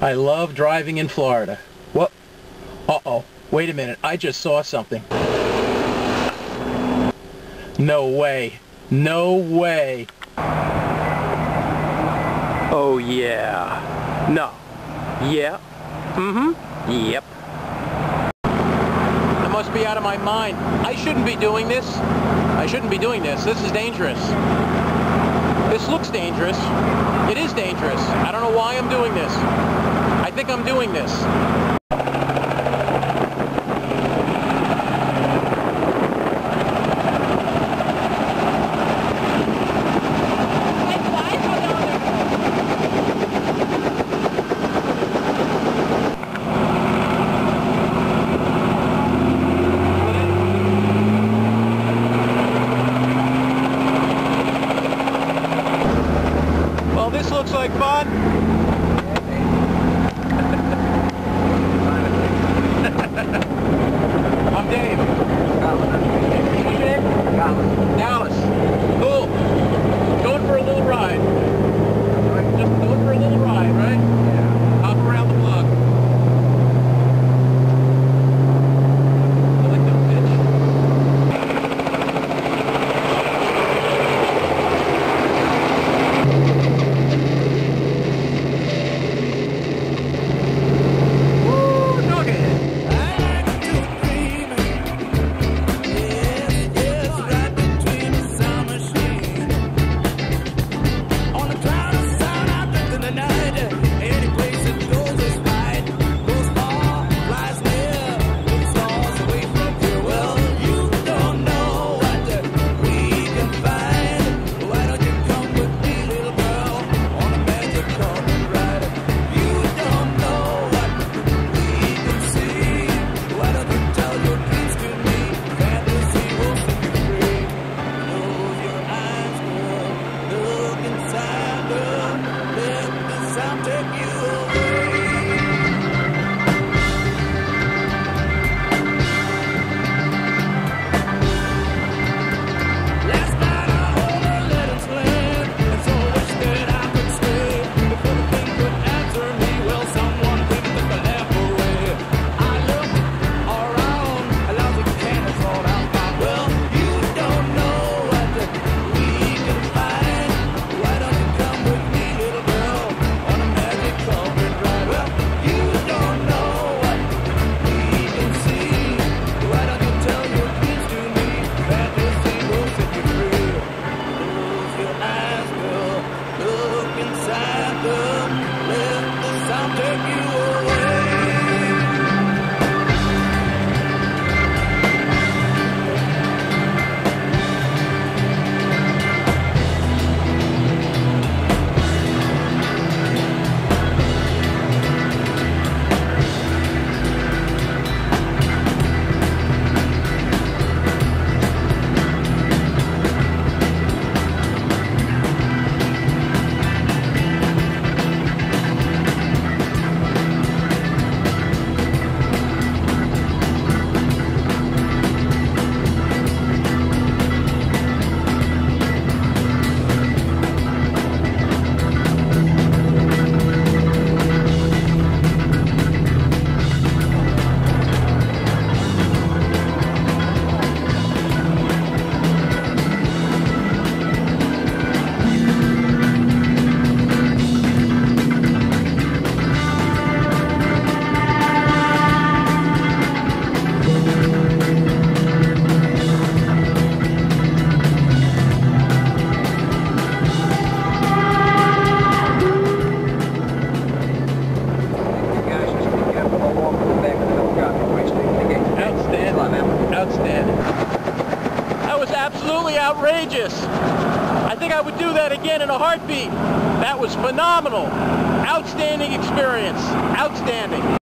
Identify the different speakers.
Speaker 1: I love driving in Florida. What? Uh-oh. Wait a minute. I just saw something. No way. No way. Oh, yeah. No. Yeah. Mm-hmm. Yep. I must be out of my mind. I shouldn't be doing this. I shouldn't be doing this. This is dangerous. This looks dangerous. It is dangerous. I don't know why I'm doing this. Think I'm doing this. Well, this looks like fun. I'm outrageous. I think I would do that again in a heartbeat. That was phenomenal. Outstanding experience. Outstanding.